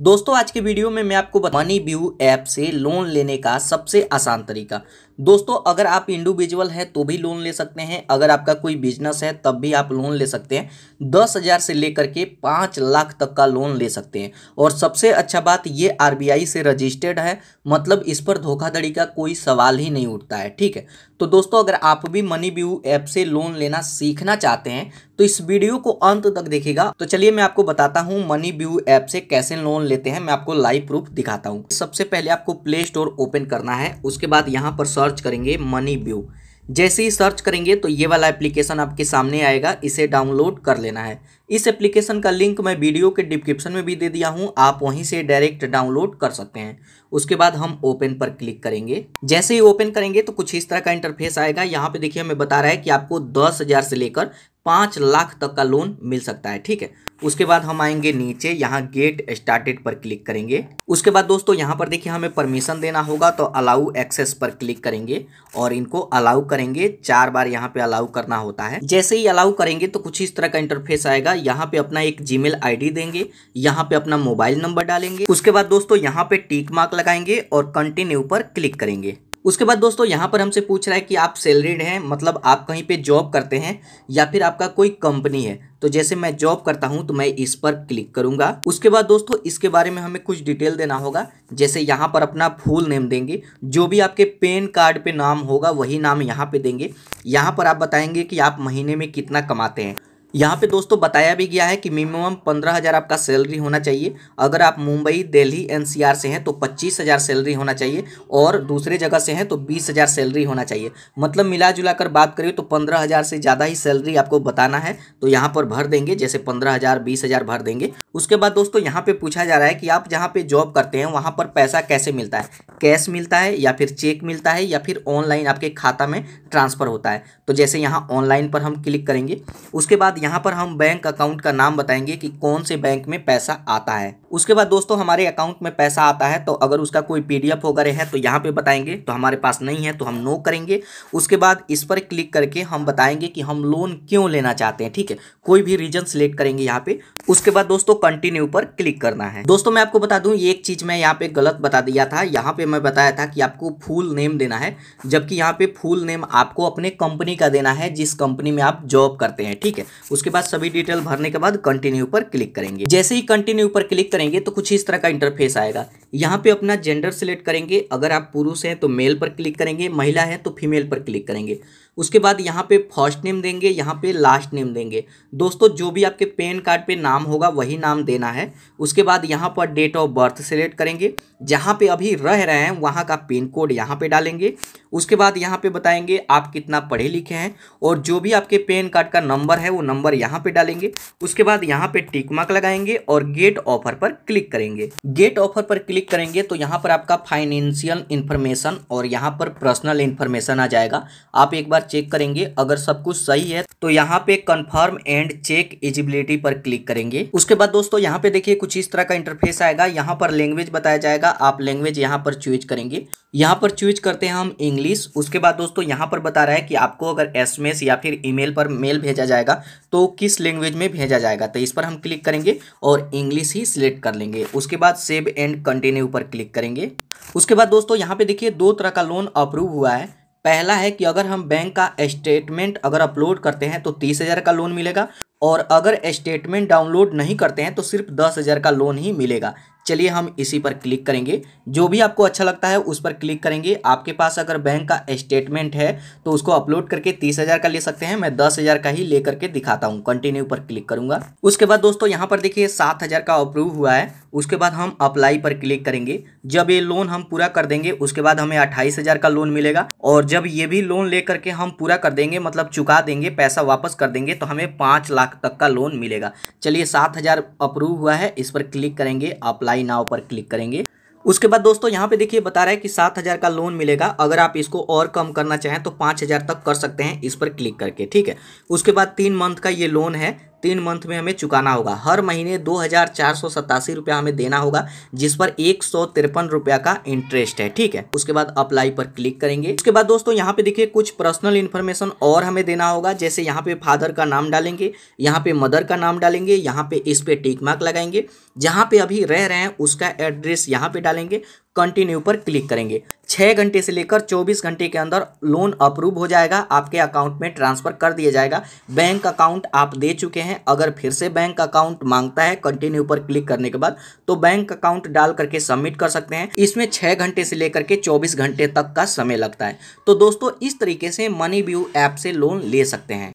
दोस्तों, आज के वीडियो में मैं आपको मनी व्यू ऐप से लोन लेने का सबसे आसान तरीका। दोस्तों, अगर आप इंडिविजुअल है तो भी लोन ले सकते हैं। अगर आपका कोई बिज़नेस है, तब भी आप लोन ले सकते हैं। दस हज़ार से लेकर के पाँच लाख तक का लोन ले सकते हैं। और सबसे अच्छा बात, ये आरबीआई से रजिस्टर्ड है। मतलब इस पर धोखाधड़ी का कोई सवाल ही नहीं उठता है, ठीक है? तो दोस्तों, अगर आप भी मनी व्यू ऐप से लोन लेना सीखना चाहते हैं तो इस वीडियो को अंत तक देखेगा। तो चलिए मैं आपको बताता हूँ मनी व्यू ऐप से कैसे लोन लेते हैं। मैं आपको लाइव प्रूफ दिखाता हूँ। सबसे पहले आपको प्ले स्टोर ओपन करना है। उसके बाद यहाँ पर सर्च करेंगे मनी व्यू। जैसे ही सर्च करेंगे तो ये वाला एप्लीकेशन आपके सामने आएगा, इसे डाउनलोड कर लेना है। इस एप्लीकेशन का लिंक मैं वीडियो के डिस्क्रिप्शन में भी दे दिया हूँ, आप वहीं से डायरेक्ट डाउनलोड कर सकते हैं। उसके बाद हम ओपन पर क्लिक करेंगे। जैसे ही ओपन करेंगे तो कुछ इस तरह का इंटरफेस आएगा। यहाँ पे देखिए हमें बता रहा है कि आपको दस हज़ार से लेकर पाँच लाख तक का लोन मिल सकता है, ठीक है? उसके बाद हम आएँगे नीचे, यहाँ गेट स्टार्टेड पर क्लिक करेंगे। उसके बाद दोस्तों, यहाँ पर देखिए हमें परमिशन देना होगा तो अलाउ एक्सेस पर क्लिक करेंगे और इनको अलाउ करेंगे। चार बार यहाँ पे अलाउ करना होता है। जैसे ही अलाउ करेंगे तो कुछ इस तरह का इंटरफेस आएगा। यहाँ पे अपना एक जीमेल आईडी देंगे, यहाँ पे अपना मोबाइल नंबर डालेंगे। उसके बाद दोस्तों, यहाँ पे टीक मार्क लगाएँगे और कंटिन्यू पर क्लिक करेंगे। उसके बाद दोस्तों, यहाँ पर हमसे पूछ रहा है कि आप सैलरीड हैं मतलब आप कहीं पे जॉब करते हैं या फिर आपका कोई कंपनी है। तो जैसे मैं जॉब करता हूँ तो मैं इस पर क्लिक करूँगा। उसके बाद दोस्तों, इसके बारे में हमें कुछ डिटेल देना होगा। जैसे यहाँ पर अपना फुल नेम देंगे। जो भी आपके पेन कार्ड पे नाम होगा, वही नाम यहाँ पे देंगे। यहाँ पर आप बताएँगे कि आप महीने में कितना कमाते हैं। यहाँ पे दोस्तों बताया भी गया है कि मिनिमम पंद्रह हज़ार आपका सैलरी होना चाहिए। अगर आप मुंबई, दिल्ली, एनसीआर से हैं तो पच्चीस हज़ार सैलरी होना चाहिए और दूसरे जगह से हैं तो बीस हज़ार सैलरी होना चाहिए। मतलब मिला जुला कर बात करें तो पंद्रह हज़ार से ज़्यादा ही सैलरी आपको बताना है। तो यहाँ पर भर देंगे, जैसे पंद्रह हज़ार, बीस हज़ार भर देंगे। उसके बाद दोस्तों यहाँ पर पूछा जा रहा है कि आप जहाँ पर जॉब करते हैं, वहाँ पर पैसा कैसे मिलता है? कैश मिलता है या फिर चेक मिलता है या फिर ऑनलाइन आपके खाता में ट्रांसफ़र होता है? तो जैसे यहाँ ऑनलाइन पर हम क्लिक करेंगे, उसके बाद यहाँ पर हम बैंक अकाउंट का नाम बताएँगे कि कौन से बैंक में पैसा आता है। उसके बाद दोस्तों, हमारे अकाउंट में पैसा आता है तो अगर उसका कोई पीडीएफ वगैरह है तो यहाँ पे बताएँगे तो हमारे पास नहीं है तो हम नो करेंगे। उसके बाद इस पर क्लिक करके हम बताएँगे कि हम लोन क्यों लेना चाहते हैं, ठीक है? कोई भी रीजन सिलेक्ट करेंगे यहाँ पे। उसके बाद दोस्तों कंटिन्यू पर क्लिक करना है। दोस्तों, मैं आपको बता दूँ एक चीज़ मैं यहाँ पे गलत बता दिया था। यहाँ पे मैं बताया था कि आपको फुल नेम देना है, जबकि यहाँ पे फुल नेम आपको अपने कंपनी का देना है, जिस कंपनी में आप जॉब करते हैं, ठीक है? उसके बाद सभी डिटेल भरने के बाद कंटिन्यू पर क्लिक करेंगे। जैसे ही कंटिन्यू पर क्लिक करेंगे तो कुछ इस तरह का इंटरफेस आएगा। यहाँ पे अपना जेंडर सिलेक्ट करेंगे। अगर आप पुरुष हैं तो मेल पर क्लिक करेंगे, महिला है तो फीमेल पर क्लिक करेंगे। उसके बाद यहाँ पे फ़र्स्ट नेम देंगे, यहाँ पे लास्ट नेम देंगे। दोस्तों, जो भी आपके पेन कार्ड पे नाम होगा, वही नाम देना है। उसके बाद यहाँ पर डेट ऑफ़ बर्थ सेलेक्ट करेंगे। जहाँ पे अभी रह रहे हैं, वहाँ का पिन कोड यहाँ पे डालेंगे। उसके बाद यहाँ पे बताएँगे आप कितना पढ़े लिखे हैं और जो भी आपके पेन कार्ड का नंबर है, वो नंबर यहाँ पे डालेंगे। उसके बाद यहाँ पे टिक मार्क लगाएँगे और गेट ऑफ़र पर क्लिक करेंगे। गेट ऑफ़र पर क्लिक करेंगे तो यहाँ पर आपका फाइनेंशियल इन्फॉर्मेशन और यहाँ पर पर्सनल इन्फॉर्मेशन आ जाएगा। आप एक बार चेक करेंगे, अगर सब कुछ सही है तो यहाँ पे कन्फर्म एंड चेक एजिबिलिटी पर क्लिक करेंगे। उसके बाद दोस्तों, यहाँ पे देखिए कुछ इस तरह का इंटरफेस आएगा। यहाँ पर लैंग्वेज बताया जाएगा। आप लैंग्वेज यहाँ पर चूज़ करेंगे। यहाँ पर चूज़ करते हैं हम इंग्लिश उसके बाद दोस्तों, यहाँ पर बता रहा है कि आपको अगर एसएमएस या फिर ईमेल पर मेल भेजा जाएगा तो किस लैंग्वेज में भेजा जाएगा? तो इस पर हम क्लिक करेंगे और इंग्लिश ही सिलेक्ट कर लेंगे। उसके बाद सेव एंड कंटिन्यू पर क्लिक करेंगे। उसके बाद दोस्तों, यहाँ पे देखिए दो तरह का लोन अप्रूव हुआ है। पहला है कि अगर हम बैंक का स्टेटमेंट अगर अपलोड करते हैं तो तीस हज़ार का लोन मिलेगा। और अगर स्टेटमेंट डाउनलोड नहीं करते हैं तो सिर्फ़ दस हज़ार का लोन ही मिलेगा। चलिए हम इसी पर क्लिक करेंगे। जो भी आपको अच्छा लगता है, उस पर क्लिक करेंगे। आपके पास अगर बैंक का स्टेटमेंट है तो उसको अपलोड करके तीस हज़ार का ले सकते हैं। मैं दस हज़ार का ही लेकर के दिखाता हूँ। कंटिन्यू पर क्लिक करूँगा। उसके बाद दोस्तों, यहाँ पर देखिए, सात हज़ार का अप्रूव हुआ है। उसके बाद हम अप्लाई पर क्लिक करेंगे। जब ये लोन हम पूरा कर देंगे, उसके बाद हमें अट्ठाईस हज़ार का लोन मिलेगा। और जब ये भी लोन लेकर के हम पूरा कर देंगे मतलब चुका देंगे, पैसा वापस कर देंगे तो हमें पाँच लाख तक का लोन मिलेगा। चलिए, सात हज़ार अप्रूव हुआ है। इस पर क्लिक करेंगे, अप्लाई नाव पर क्लिक करेंगे। उसके बाद दोस्तों, यहाँ पे देखिए बता रहा है कि सात हज़ार का लोन मिलेगा। अगर आप इसको और कम करना चाहें तो पाँच हज़ार तक कर सकते हैं इस पर क्लिक करके, ठीक है? उसके बाद तीन मंथ का ये लोन है। तीन मंथ में हमें चुकाना होगा। हर महीने दो हज़ार चार सौ सतासी रुपया हमें देना होगा, जिस पर एक सौ तिरपन रुपया का इंटरेस्ट है, ठीक है? उसके बाद अप्लाई पर क्लिक करेंगे। उसके बाद दोस्तों, यहाँ पे देखिए कुछ पर्सनल इन्फॉर्मेशन और हमें देना होगा। जैसे यहाँ पे फादर का नाम डालेंगे, यहाँ पे मदर का नाम डालेंगे, यहाँ पे इस पे टिक मार्क लगाएँगे। जहाँ पे अभी रह रहे हैं, उसका एड्रेस यहाँ पे डालेंगे। कंटिन्यू पर क्लिक करेंगे। छः घंटे से लेकर चौबीस घंटे के अंदर लोन अप्रूव हो जाएगा, आपके अकाउंट में ट्रांसफ़र कर दिया जाएगा। बैंक अकाउंट आप दे चुके हैं, अगर फिर से बैंक अकाउंट माँगता है कंटिन्यू पर क्लिक करने के बाद तो बैंक अकाउंट डाल करके सबमिट कर सकते हैं। इसमें छः घंटे से लेकर के चौबीस घंटे तक का समय लगता है। तो दोस्तों, इस तरीके से मनी व्यू ऐप से लोन ले सकते हैं।